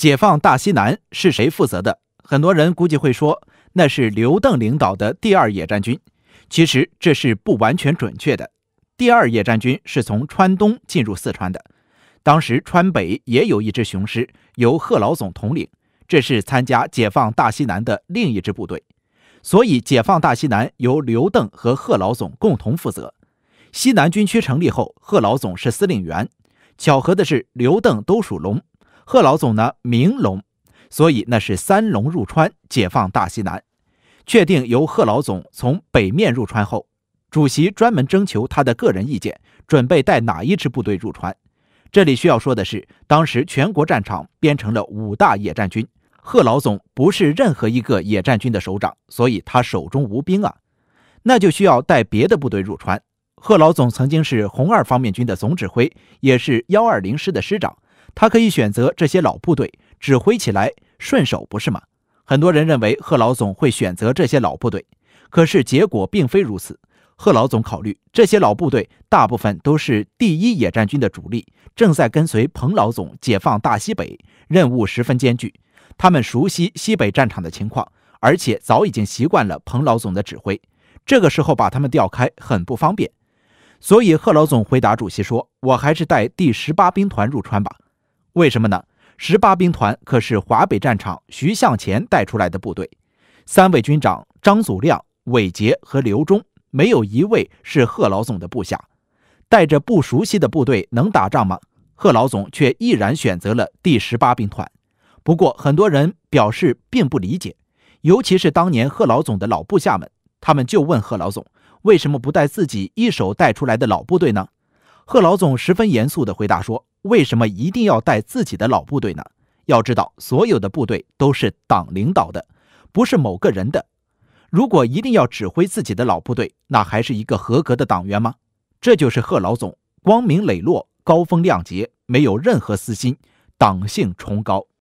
解放大西南是谁负责的？很多人估计会说那是刘邓领导的第二野战军。其实这是不完全准确的。第二野战军是从川东进入四川的，当时川北也有一支雄师，由贺老总统领，这是参加解放大西南的另一支部队。所以，解放大西南由刘邓和贺老总共同负责。西南军区成立后，贺老总是司令员。巧合的是，刘邓都属龙，贺老总呢明龙，所以那是三龙入川，解放大西南。确定由贺老总从北面入川后，主席专门征求他的个人意见，准备带哪一支部队入川。这里需要说的是，当时全国战场编成了五大野战军。贺老总不是任何一个野战军的首长，所以他手中无兵啊，那就需要带别的部队入川。贺老总曾经是红二方面军的总指挥，也是幺二零师的师长，他可以选择这些老部队，指挥起来顺手，不是吗？很多人认为贺老总会选择这些老部队，可是结果并非如此。贺老总考虑，这些老部队大部分都是第一野战军的主力，正在跟随彭老总解放大西北，任务十分艰巨。他们熟悉西北战场的情况，而且早已经习惯了彭老总的指挥。这个时候把他们调开很不方便，所以贺老总回答主席说：“我还是带第十八兵团入川吧。为什么呢？十八兵团可是华北战场徐向前带出来的部队，三位军长张祖亮、韦杰和刘忠，没有一位是贺老总的部下。带着不熟悉的部队能打仗吗？贺老总却毅然选择了第十八兵团。”不过，很多人表示并不理解，尤其是当年贺老总的老部下们，他们就问贺老总为什么不带自己一手带出来的老部队呢？贺老总十分严肃地回答说：“为什么一定要带自己的老部队呢？要知道，所有的部队都是党领导的，不是某个人的。如果一定要指挥自己的老部队，那还是一个合格的党员吗？这就是贺老总光明磊落、高风亮节，没有任何私心，党性崇高。”